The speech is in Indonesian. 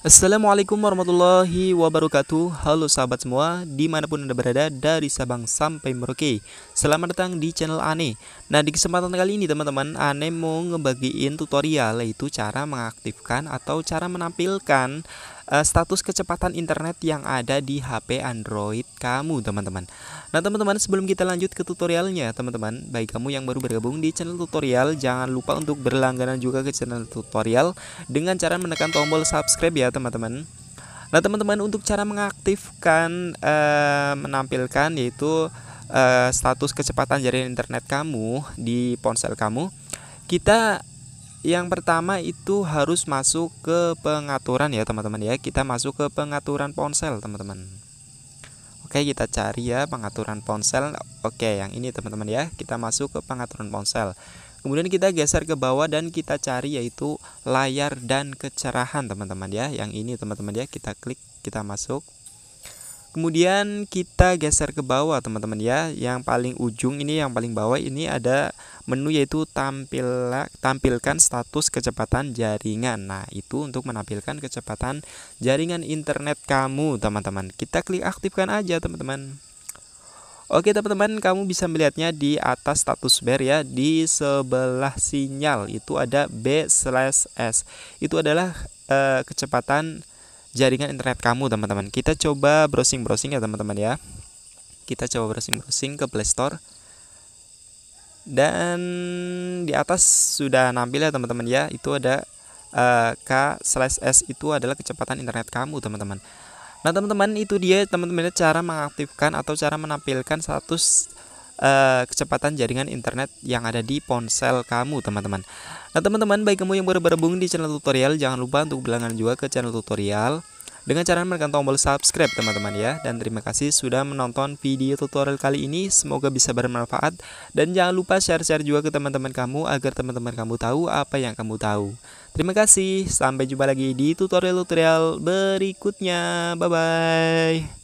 Assalamualaikum warahmatullahi wabarakatuh. Halo sahabat semua Di mana pun anda berada dari Sabang sampai Merauke. Selamat datang di channel Ane. Nah di kesempatan kali ini teman-teman Ane mau ngebagiin tutorial Yaitu cara mengaktifkan atau cara menampilkan uh, status kecepatan internet yang ada di HP Android kamu teman-teman. Nah teman-teman sebelum kita lanjut ke tutorialnya teman-teman Baik kamu yang baru bergabung di channel tutorial Jangan lupa untuk berlangganan juga ke channel tutorial Dengan cara menekan tombol subscribe ya teman-teman. Nah teman-teman untuk cara mengaktifkan uh, Menampilkan yaitu uh, status kecepatan jaringan internet kamu di ponsel kamu Kita yang pertama itu harus masuk ke pengaturan ya teman-teman ya. Kita masuk ke pengaturan ponsel teman-teman. Oke kita cari ya pengaturan ponsel. Oke yang ini teman-teman ya. Kita masuk ke pengaturan ponsel. Kemudian kita geser ke bawah dan kita cari yaitu layar dan kecerahan teman-teman ya. Yang ini teman-teman ya. Kita klik kita masuk Kemudian kita geser ke bawah teman-teman ya. Yang paling ujung ini yang paling bawah ini ada menu yaitu tampil tampilkan status kecepatan jaringan. Nah, itu untuk menampilkan kecepatan jaringan internet kamu, teman-teman. Kita klik aktifkan aja, teman-teman. Oke, teman-teman, kamu bisa melihatnya di atas status bar ya, di sebelah sinyal itu ada B/S. Itu adalah uh, kecepatan jaringan internet kamu teman-teman. Kita coba browsing-browsing ya teman-teman ya. Kita coba browsing-browsing ke Play Store. Dan di atas sudah nampil ya teman-teman ya. Itu ada uh, K slash S itu adalah kecepatan internet kamu teman-teman. Nah teman-teman itu dia teman-teman cara mengaktifkan atau cara menampilkan status uh, kecepatan jaringan internet yang ada di ponsel kamu teman-teman. Nah teman-teman baik kamu yang baru bergabung di channel tutorial jangan lupa untuk berlangganan juga ke channel tutorial. Dengan cara menekan tombol subscribe teman-teman ya. Dan terima kasih sudah menonton video tutorial kali ini. Semoga bisa bermanfaat. Dan jangan lupa share-share juga ke teman-teman kamu agar teman-teman kamu tahu apa yang kamu tahu. Terima kasih. Sampai jumpa lagi di tutorial-tutorial berikutnya. Bye bye